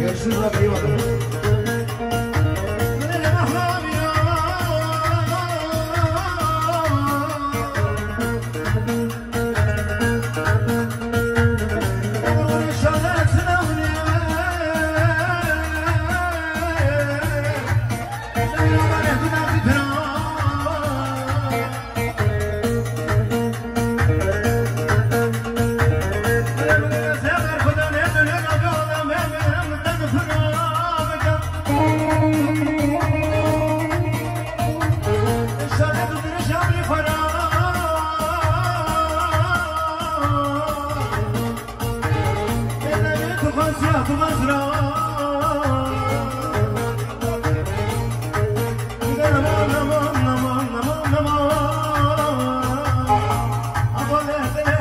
Görüşürüz abi iyi bakın. Turgaz ya Turgaz ra Aman aman aman aman aman Aman ehdele